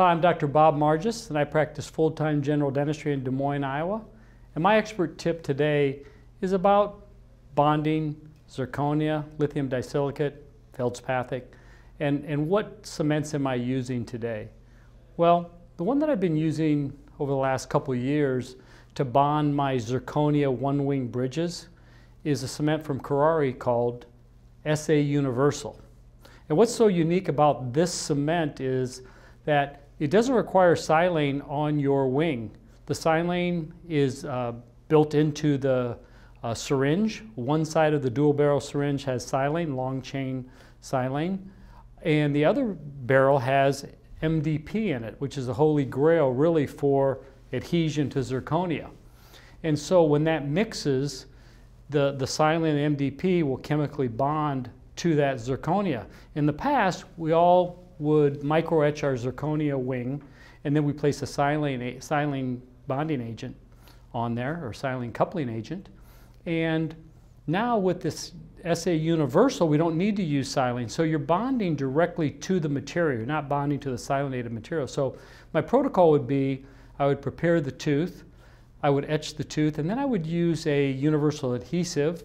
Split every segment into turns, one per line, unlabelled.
Hi, I'm Dr. Bob Margeas, and I practice full-time general dentistry in Des Moines, Iowa. And my expert tip today is about bonding, zirconia, lithium disilicate, feldspathic, and, and what cements am I using today? Well, the one that I've been using over the last couple years to bond my zirconia one-wing bridges is a cement from Kuraray called SA Universal. And what's so unique about this cement is that it doesn't require silane on your wing. The silane is uh, built into the uh, syringe. One side of the dual barrel syringe has silane, long chain silane, and the other barrel has MDP in it, which is a holy grail really for adhesion to zirconia. And so when that mixes, the, the silane and MDP will chemically bond to that zirconia. In the past, we all would micro etch our zirconia wing, and then we place a silane, silane bonding agent on there, or silane coupling agent. And now with this SA Universal, we don't need to use silane. So you're bonding directly to the material. You're not bonding to the silanated material. So my protocol would be I would prepare the tooth, I would etch the tooth, and then I would use a universal adhesive,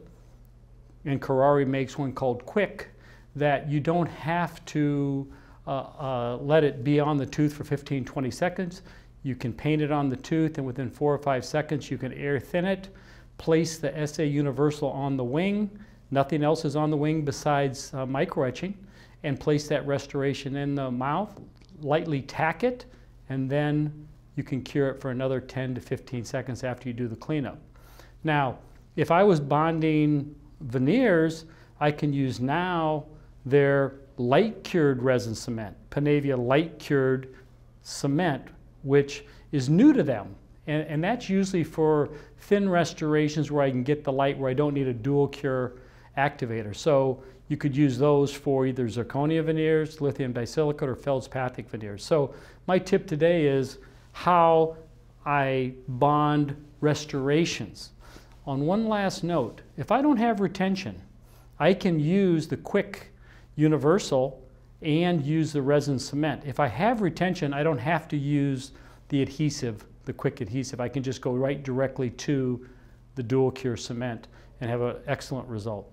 and Kuraray makes one called Quick, that you don't have to uh, let it be on the tooth for 15, 20 seconds. You can paint it on the tooth, and within four or five seconds, you can air thin it, place the SA Universal on the wing, nothing else is on the wing besides uh, micro etching, and place that restoration in the mouth, lightly tack it, and then you can cure it for another 10 to 15 seconds after you do the cleanup. Now, if I was bonding veneers, I can use now their light cured resin cement, Panavia light cured cement, which is new to them. And, and, that's usually for thin restorations where I can get the light where I don't need a dual cure activator. So you could use those for either zirconia veneers, lithium disilicate, or feldspathic veneers. So my tip today is how I bond restorations. On one last note, if I don't have retention, I can use the quick universal and use the resin cement. If I have retention, I don't have to use the adhesive, the quick adhesive. I can just go right directly to the dual cure cement and have an excellent result.